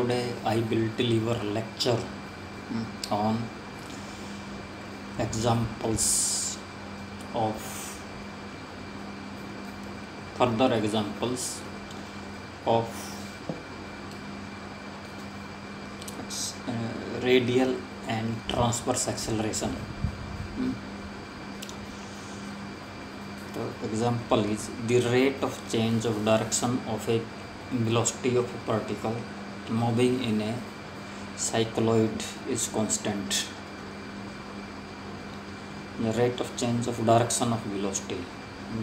today I will deliver a lecture mm, on examples of further examples of uh, radial and transverse acceleration. Mm. The example is the rate of change of direction of a velocity of a particle moving in a cycloid is constant. The rate of change of direction of velocity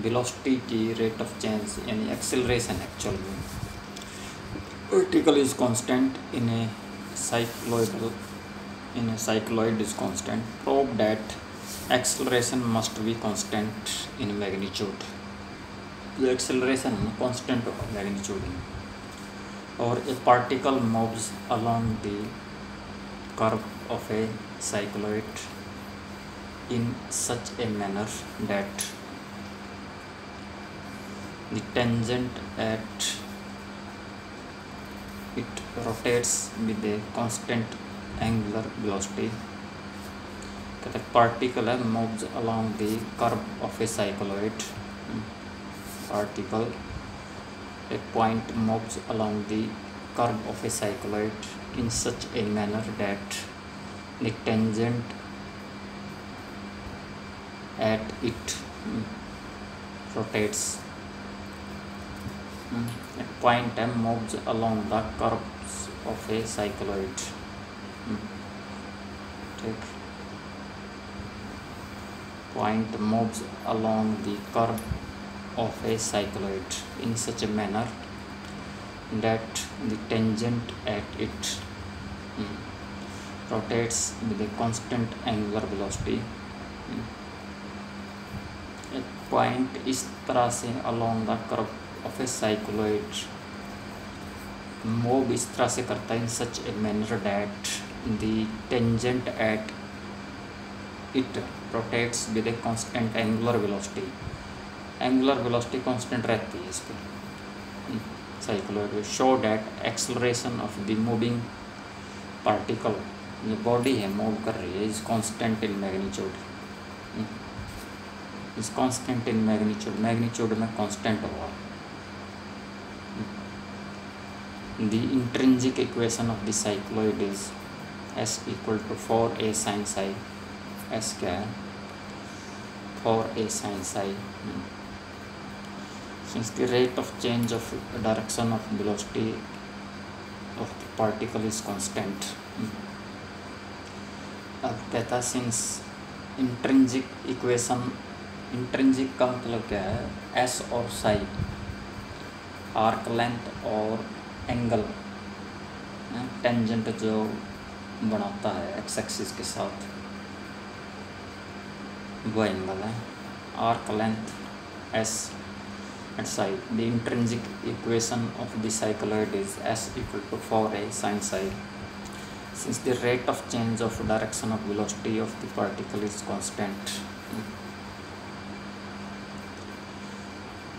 velocity की rate of change यानी acceleration actual में vertical is constant in a cycloidal in a cycloid is constant prove that acceleration must be constant in magnitude the acceleration constant of magnitude है or a particle moves along the curve of a cycloid in such a manner that the tangent at it rotates with a constant angular velocity. That the particle moves along the curve of a cycloid particle a point moves along the curve of a cycloid in such a manner that the tangent at it rotates. Mm, a point m moves along the curves of a cycloid. Mm, ठीक point moves along the curve of a cycloid in such a manner that the tangent at it mm, rotates with a constant angular velocity Mm, एक point इस तरह से along the curve of a cycloid move इस तरह से करता है in such a manner that the tangent at it rotates with a constant angular velocity Angular velocity constant रहती है इस पर cycloid show that acceleration of the moving particle जो बॉडी है मूव कर रही है is constant in magnitude is constant in magnitude magnitude में कांस्टेंट होगा। The intrinsic equation of the cycloid is s equal to 4a sin psi, s क्या है? 4a sin psi hmm. Since the rate of change of direction of velocity of the particle is constant. अब कहता since intrinsic equation intrinsic का मतलब क्या है S और psi arc length और एंगल टेंजेंट जो बनाता है एक्स एक्सिस के साथ, वो एंगल है arc length s and psi. The intrinsic equation of the cycloid is s equal to 4a sine psi. Since the rate of change of direction of velocity of the particle is constant,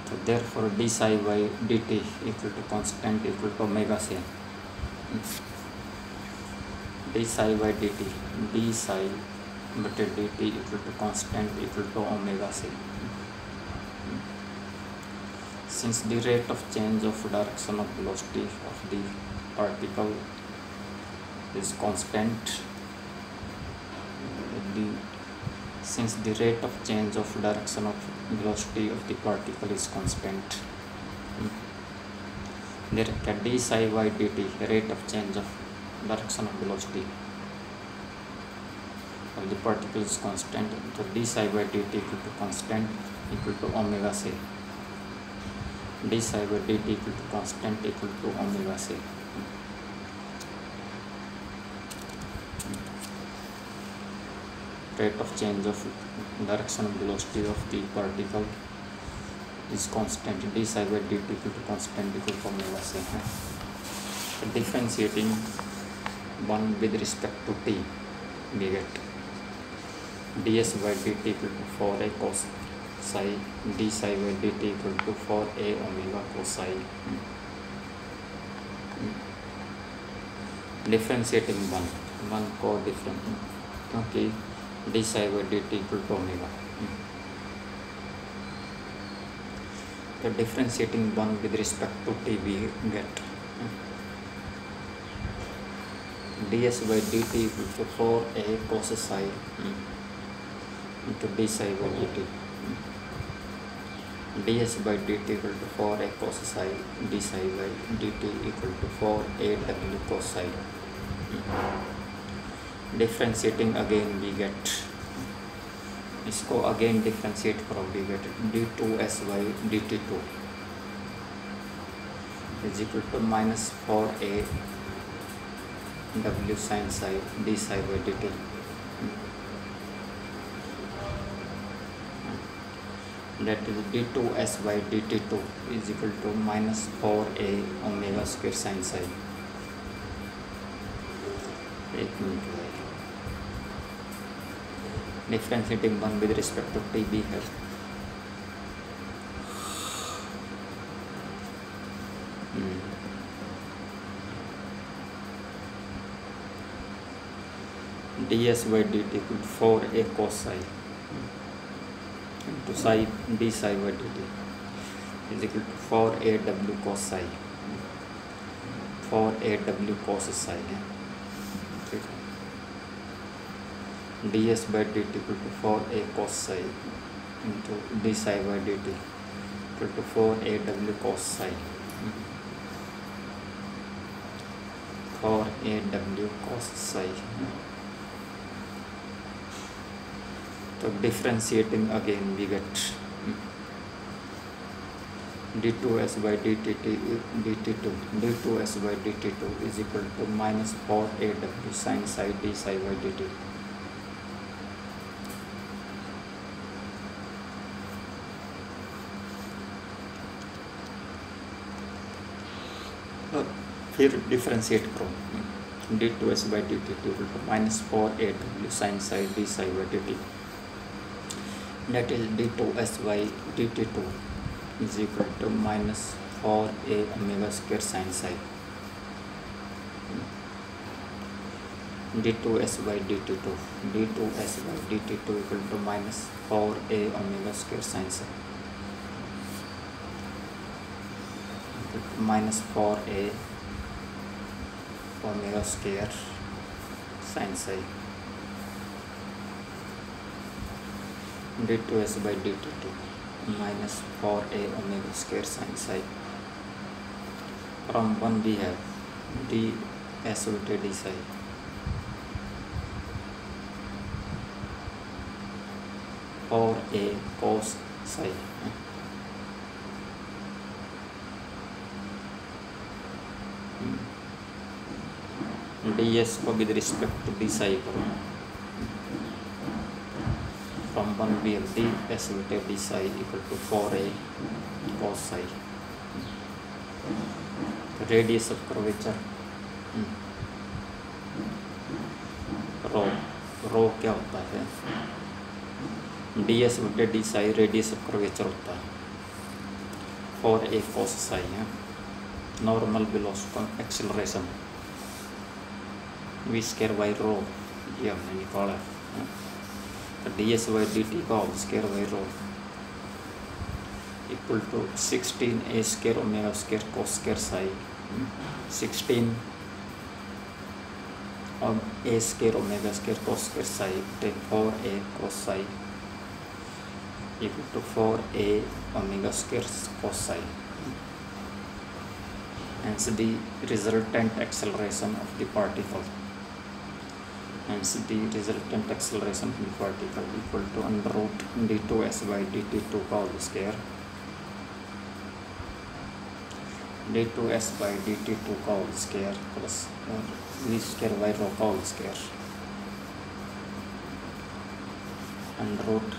so therefore d psi by dt equal to constant equal to omega c. d psi by dt, d psi by dt equal to constant equal to omega c since the rate of change of direction of velocity of the particle is constant the since the rate of change of direction of velocity of the particle is constant there d psi by dt rate of change of direction of velocity of the particle is constant so d psi by dt equal to constant equal to omega c d psi by dt equal to constant equal to omega c rate of change of direction of velocity of the particle is constant d psi by dt equal to constant equal to omega c है differentiating one with respect to t we get ds by dt equal to 4a cos psi d psi by dt equal to 4a omega cos psi. Differentiating one one को different क्योंकि d psi by d t equal to omega तो differentiating one with respect to t we get d s by d t equal to four a cos psi into d psi by dt ds by dt equal to 4 a cos psi, d psi by dt equal to 4 a w cos psi. Differentiating again we get इसको again differentiate करो we get d two s y d t two is equal to minus four a W sine psi d psi by d t that is d2s by dt2 is equal to minus 4a omega square sin psi एक minute differentiating one with respect to t b है d s by d t four a cos to psi d psi by dt is equal to 4 a w cos psi. 4 a w cos psi है ठीक है D S by D T equal to four A cos psi into D psi by D T equal to four A W cos psi four A W cos psi तो differentiating again we get D two S by D T T D T two D two S by D T two is equal to minus four A W sine psi D psi by D T फिर differentiate करो d two s by d t two minus four a W sine psi d psi by d t that is d2s by dt2 is equal to minus 4a omega square sin psi d2s by dt2 d2s by dt2 equal to minus 4a omega square sin psi minus 4a omega square sin psi d2s by dt2 minus 4a omega square sin psi from 1 we have ds with d psi or a cos psi ds को with respect to d psi करो from 1 we have d psi equal to 4a cos psi radius of curvature रो रो क्या होता है D S बटे d psi radius of curvature होता है for a cos psi है normal velocity acceleration v square by rho ये हमने निकाला है डी टी का whole square by rho equal to sixteen a square omega square cos square psi sixteen और a square omega square cos square psi take four a cos psi equal to 4a omega square cos psi hence the resultant acceleration of the particle. hence the resultant acceleration in vertical equal to under root d2s by dt2 power square. D2s by dt2 power square plus or v square by rho power square. And root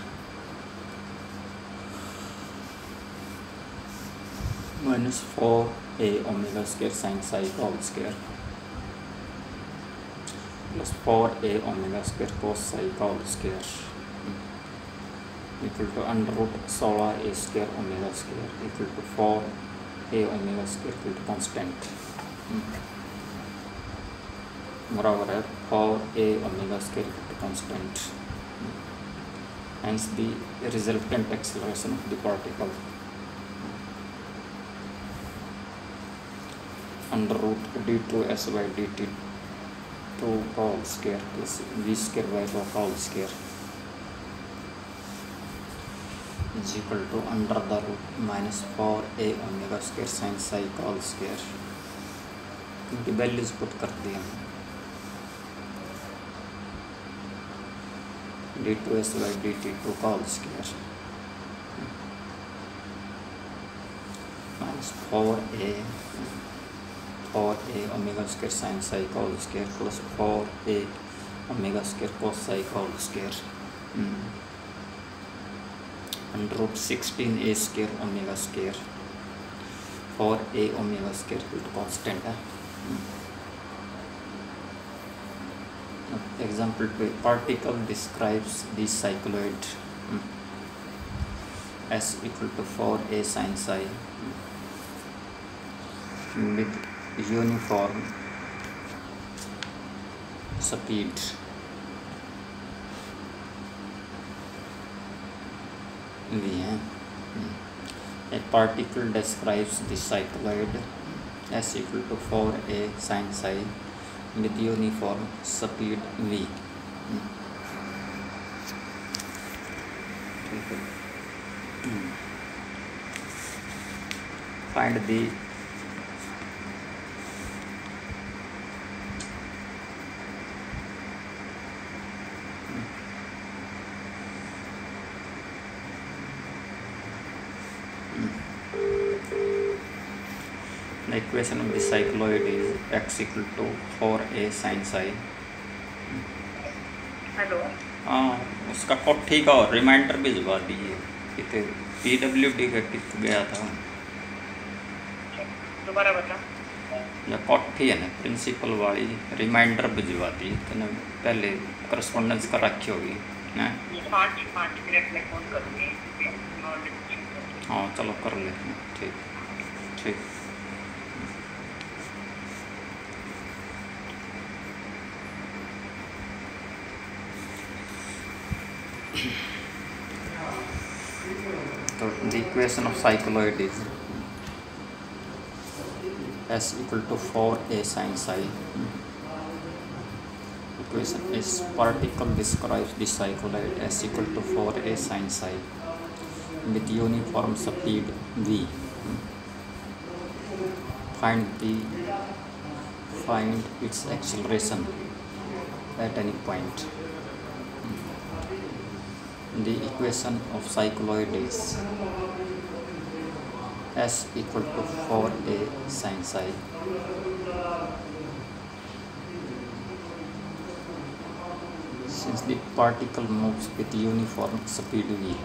minus 4a omega square sine psi power square plus 4a omega square cos psi whole square. Equal to under root solar a square omega square. Equal to 4 a omega square equal to constant. Hmm. Moreover 4 a omega square equal to constant. Hmm. Hence the resultant acceleration of the particle. Under root d2 s by dt 2 whole square plus v square by rho whole square is equal to under the root minus 4 a omega square sin psi whole square इनकी values put कर दी हमने d two s by d t two का whole minus four a four a omega square sine psi का whole square plus four a omega square cos psi का whole square under root sixteen a square omega square four a omega square constant है a particle describes the cycloid. Mm, s equal to 4a sin psi. Mm, with uniform speed. V है mm. a particle describes the cycloid s equal to 4a sin psi with uniform speed v. Find the equation of the cycloid is x equal to 4a sin psi. Hello हाँ उसका कोठी का और reminder भी भिजवा दिए कितने P W D का कित गया था? दोबारा बता या कोठी है ना? प्रिंसिपल वाली रिमाइंडर भिजवा दी तो पहले करस्पॉन्डेंस कर रखी होगी करूँगी? हाँ चलो कर लेते हैं। ठीक ठीक। Equation of cycloid is S equal to 4a sin psi. Equation is particle describes the cycloid S equal to 4a sin psi with uniform speed v. Find the find its acceleration at any point The equation of cycloid is S equal to 4a sin psi. Since the particle moves with uniform speed v,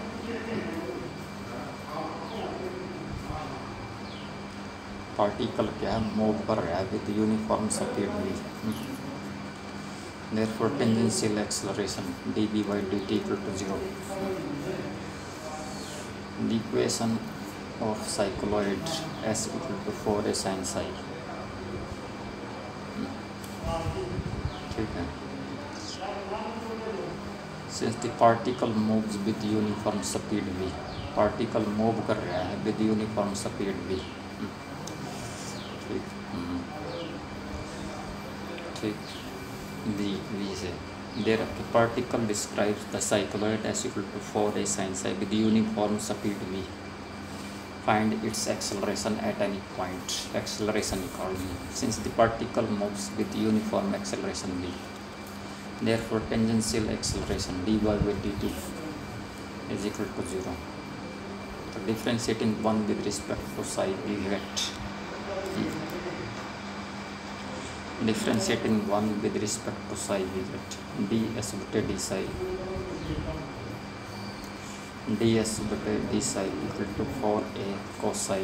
particle क्या है move कर रहा है with uniform speed v therefore tangential acceleration dv by dt equal to 0 the equation of cycloid s equal to 4a sin psi ठीक है since the particle moves with uniform speed v particle move कर रहा है with uniform speed v ठीक हम्म। ठीक v v से there the particle describes the cycloid as equal to 4a sine psi with uniform speed v. Find its acceleration at any point. Acceleration accordingly since the particle moves with uniform acceleration v. Therefore tangential acceleration dy by dt is equal to 0 so differentiating one with respect to psi get differentiating 1 with respect to psi we get ds beta d psi. Ds beta d psi equal to 4a cosi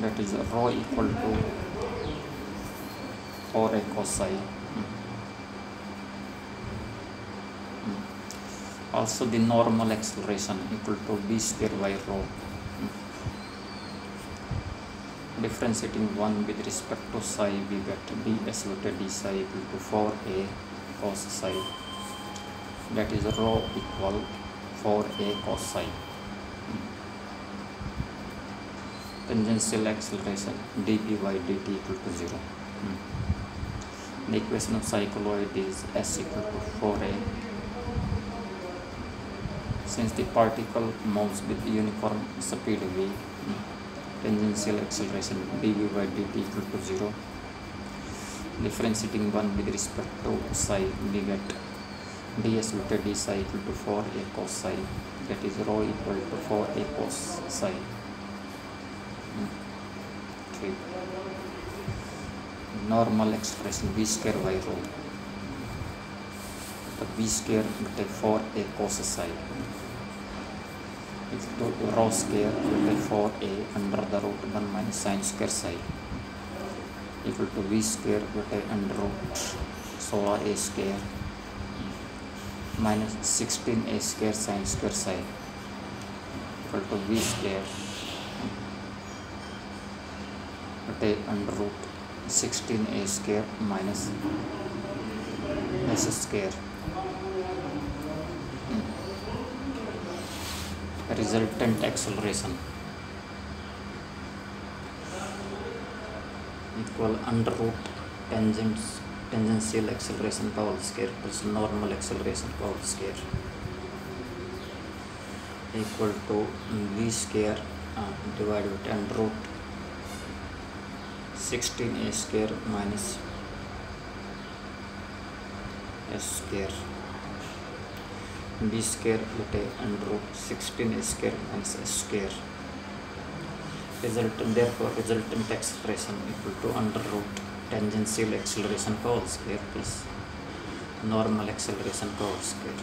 that is rho equal to 4a cosi also the normal acceleration equal to b square by rho differentiating 1 with respect to psi we get ds beta d psi equal to 4a cos psi. That is rho equal 4a cos psi. Tangential acceleration dp by dt equal to 0 the equation of cycloid is s equal to 4a since the particle moves with uniform speed v tangential acceleration dv by dt equal to 0 differentiating 1 with respect to psi we get ds beta d psi equal to 4 a cos psi. That is rho equal to 4 a cos psi. Hmm. Okay normal expression v square by rho v square बटे four ए cos sine तो rho square बटे four a under the root one minus sine square sine equal to v square बटे under root सोलह a square minus sixteen a square sine square sine equal to v square बटे under root sixteen a square minus s square resultant acceleration equal under root tangents tangential acceleration whole square plus normal acceleration whole square equal to v square uh, divided with under root 16 a square minus square b square बटे under root 16 a square minus s square resultant therefore resultant acceleration equal to under root tangential acceleration का whole square plus normal acceleration का whole square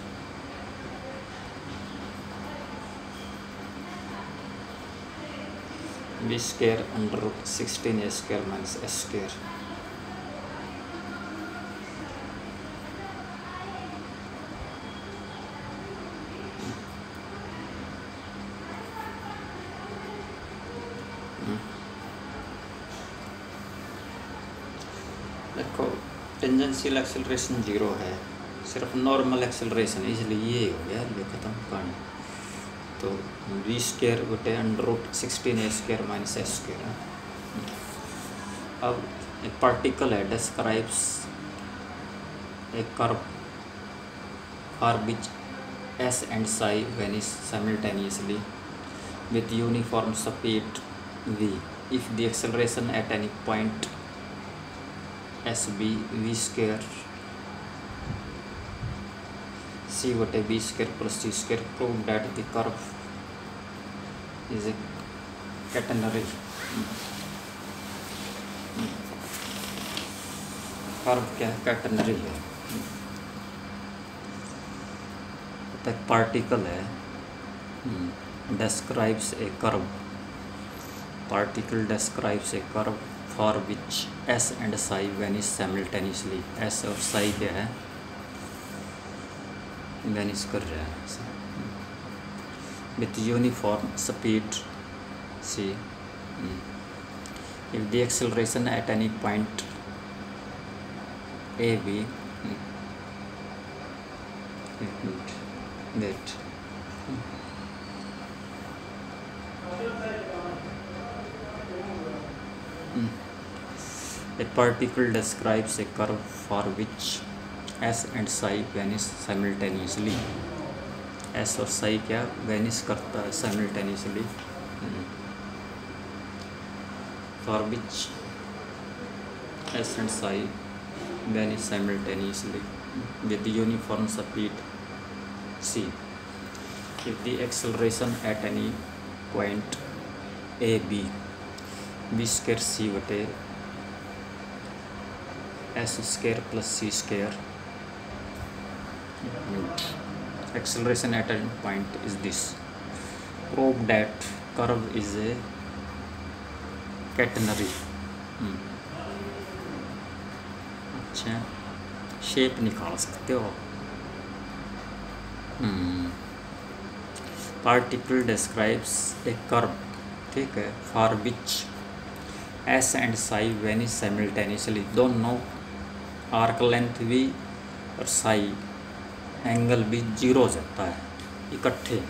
b square under root 16 a square minus s square Tangential acceleration zero है। सिर्फ़ normal acceleration इसलिए ये हो गया, ये खत्म कहानी। तो वी स्केयर बटे under root sixteen a square minus s square अब एक पार्टिकल है डिस्क्राइब्स एक curve for which s and psi vanish simultaneously with uniform speed v. If the acceleration at any point s b v square c बटे b square plus c square prove that the curve is a catenary curve क्या है? Catenary है. एक particle है. Describes a curve. Particle describes a curve. For which s and psi vanish simultaneously. S और psi जो है? Vanish कर रहा है with uniform speed c. If the acceleration at any point a b that A particle describes a curve for which s and psi vanish simultaneously. s और psi क्या vanish करता है simultaneously. For which s and psi vanish simultaneously with uniform speed c. If the acceleration at any point a b b square c बटे s square plus c square acceleration at a point is this prove that curve is a catenary अच्छा। Shape निकाल सकते हो particle describes a curve ठीक है? For which s and psi vanish simultaneously. दोनों arc length भी और psi angle भी ज़ीरो हो जाता है। इकट्ठे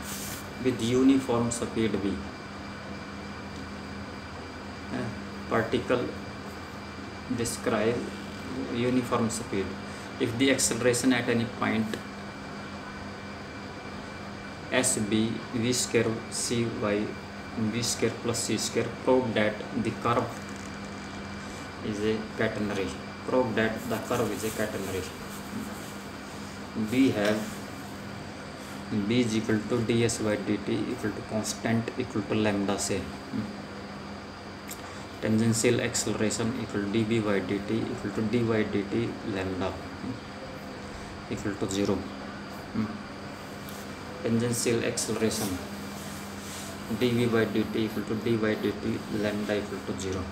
विद यूनिफॉर्म स्पीड भी particle describe uniform speed if the acceleration at any point s b v square c y v square plus c square prove that the curve is a catenary prove that the curve is a catenary we have b is equal to ds by dt equal to constant equal to lambda से tangential acceleration equal dB by dt equal to d by dt lambda equal to 0 tangential acceleration dV by dt equal to d by dt lambda equal to 0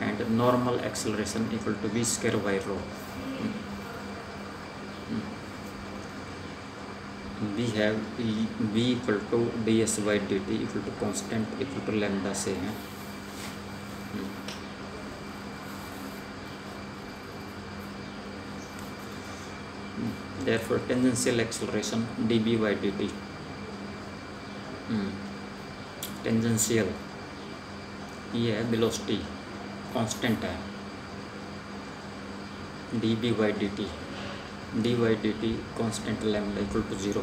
and normal acceleration equal to v square by rho we have v equal to ds by dt equal to constant equal to lambda से है therefore tangential acceleration dB by dt hmm. tangential ये है velocity constant है। D b y d t d y d t constant lambda equal to zero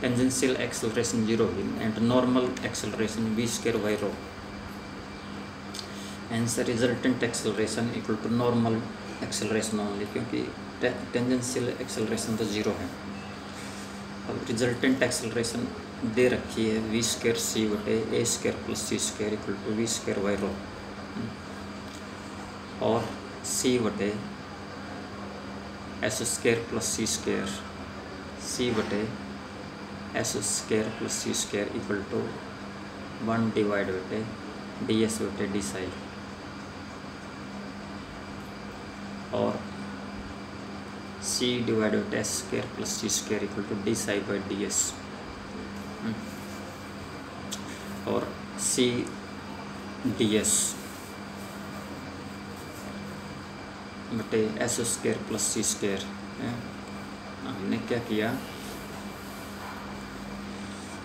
tangential acceleration zero and normal acceleration v square y rho answer resultant acceleration equal to normal acceleration only क्योंकि tangential acceleration तो zero है। अब resultant acceleration दे रखी है v square सी बटे A square plus C square equal to V square by rho और सी बटे S square plus C square C बटे S square plus C square equal to one divide बटे डी एस बटे D psi और C divide by S square plus C square equal to D psi by D S और C D S बटे S square plus C square हमने क्या किया?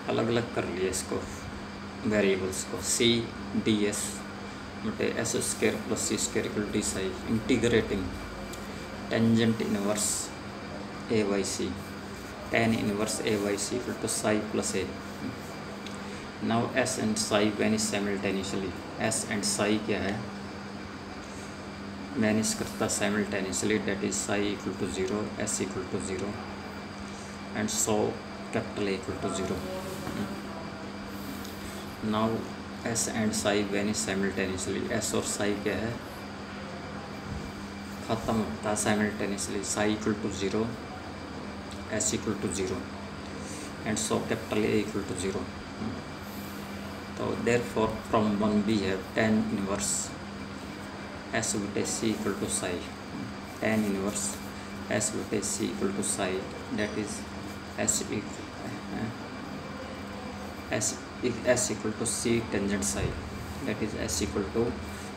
अलग अलग कर लिया इसको वेरिएबल्स को। सी डी एस बटे S square plus C square D psi integrating tangent inverse A by C tan inverse A by C equal to psi plus A now S and psi when is simultaneously S and psi क्या है? Manage करता simultaneously that is psi equal to zero S equal to zero and so capital equal to zero now S and psi vanish simultaneously S और psi क्या है? ख़त्म होता है simultaneously psi equal to zero S equal to zero and so capital equal to zero तो therefore from one B है tan inverse S बटे C equal to psi tan inverse S बटे C equal to psi that is S S S equal to C tangent psi that is S equal to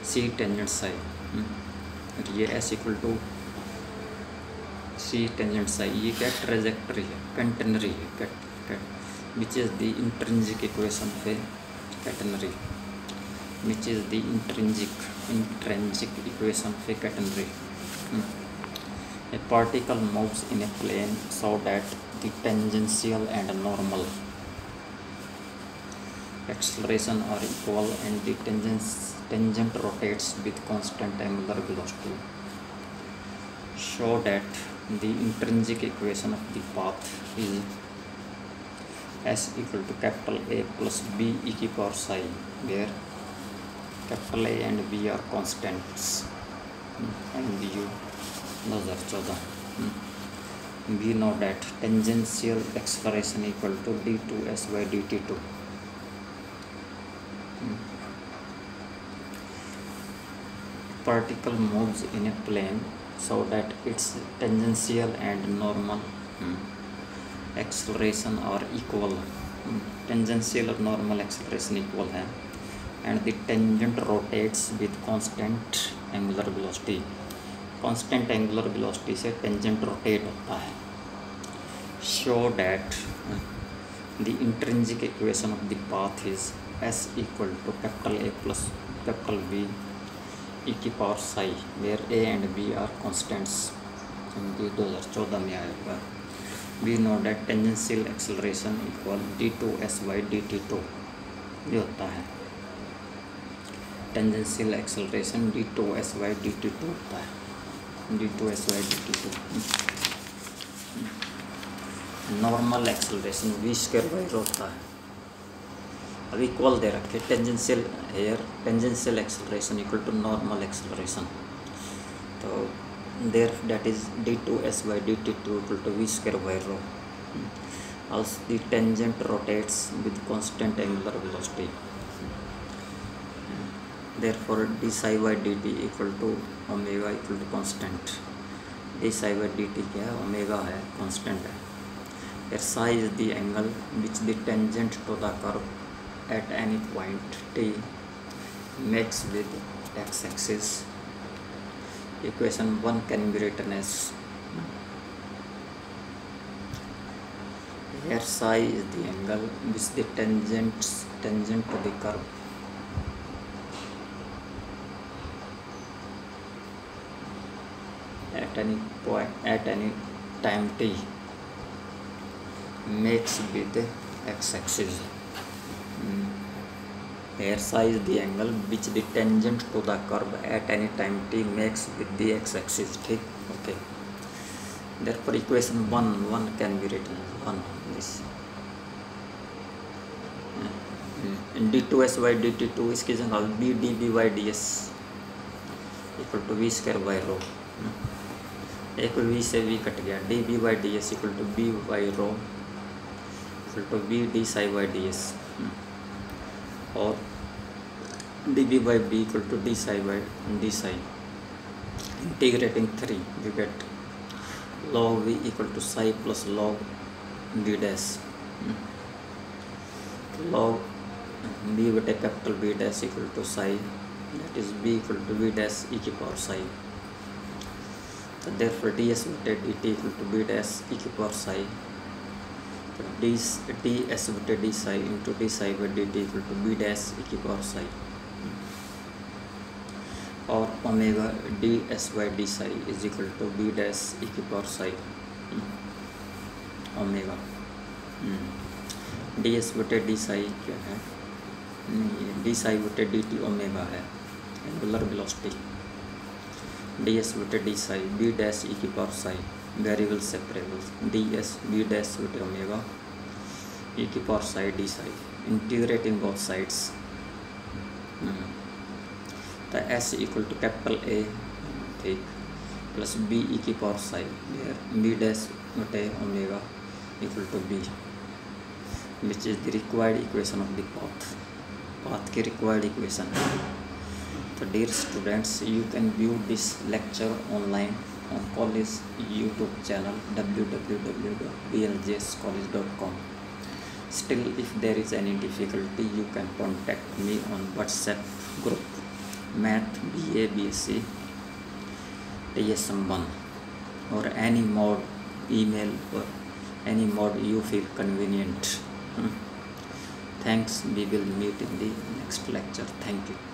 C tangent psi और ये S equal to C tangent psi ये क्या trajectory है catenary है which is the intrinsic equation पे catenary which is the intrinsic intrinsic equation से secondary hmm. a particle moves in a plane so that the tangential and normal acceleration are equal and the tangent tangent rotates with constant angular velocity show that the intrinsic equation of the path is s equal to capital A plus b e to sine power psi where capital A and b are constants and u दो हज़ार चौदह we know that tangential acceleration equal to d2s by dt2 particle moves in a plane so that its tangential and normal hmm, acceleration are equal tangential और normal acceleration equal है and the tangent rotates with constant angular velocity constant angular velocity से tangent rotate होता है। Show that the intrinsic equation of the path is S equal to capital A plus capital B E की power psi where A and B are constants दो हज़ार चौदह में आएगा tangential know equal D two S d2 s by dt2 ये होता है। Tangential acceleration D two S by D T two होता है D two S by D T two normal acceleration V square by होता है अब equal दे रखे tangential here tangential acceleration equal to normal acceleration तो there, that is d2s by dt2 equal to v square by rho also, the tangent rotates with constant angular velocity. Therefore d psi by dt equal to omega equal to constant d psi by dt क्या है omega है constant है where psi is the angle which the tangent to the curve at any point t makes with x axis equation 1 can be written as here psi is the angle which the tangent tangent to the curve at any point at any time t makes with x axis mm. Here is the angle which the tangent to the curve at any time t makes with the x-axis. ठीक okay. Therefore equation one one can be written one this. d2s by dt2 इसकी जगह b db by ds equal to V square by rho एक we से we cut गया। D B by D S equal to B by rho equal to B D psi by D S और D B by B equal to D psi by D psi integrating three you get log V equal to psi plus log B dash log B बटे capital B dash equal to psi that is B equal to B dash E की power psi so therefore ds बटे dt equal to b dash e की power psi तो d ds बटे d psi into d psi by dt equal to b dash e की power psi और omega D S by D psi is equal to B dash E की power psi omega D S बटे D psi क्या है D psi बटे D T omega है angular velocity D S बटे D psi B dash E की power psi variable separable D S B dash बटे omega ई की power psi D psi integrating both sides तो S equal to capital A ठीक plus B E की power psi B dash बटे omega equal to B which is the required equation of the path path की required equation dear students you can view this lecture online on college youtube channel www.bljscollege.com. still if there is any difficulty you can contact me on whatsapp group math babc tsm1 or any mod email or any mod you feel convenient. Hmm. Thanks. We will meet in the next lecture. Thank you.